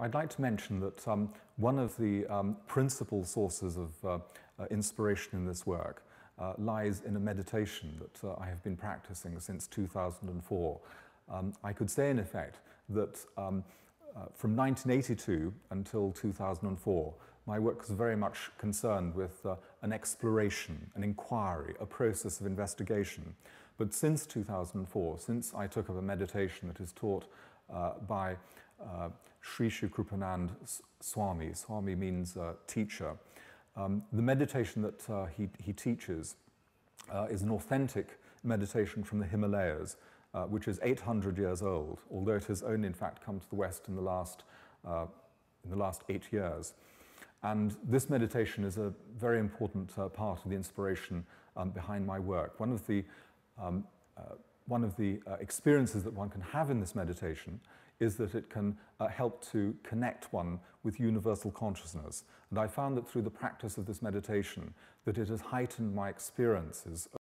I'd like to mention that um, one of the um, principal sources of uh, uh, inspiration in this work uh, lies in a meditation that uh, I have been practicing since 2004. Um, I could say, in effect, that um, uh, from 1982 until 2004, my work was very much concerned with uh, an exploration, an inquiry, a process of investigation. But since 2004, since I took up a meditation that is taught by uh, Sri Shivkrupanand Swami, Swami means uh, teacher, um, the meditation that uh, he, he teaches uh, is an authentic meditation from the Himalayas, uh, which is 800 years old, although it has only in fact come to the West in the last, uh, in the last eight years. And this meditation is a very important part of the inspiration um, behind my work. One of the, um, one of the uh, experiences that one can have in this meditation is that it can uh, help to connect one with universal consciousness. And I found that through the practice of this meditation, that it has heightened my experiences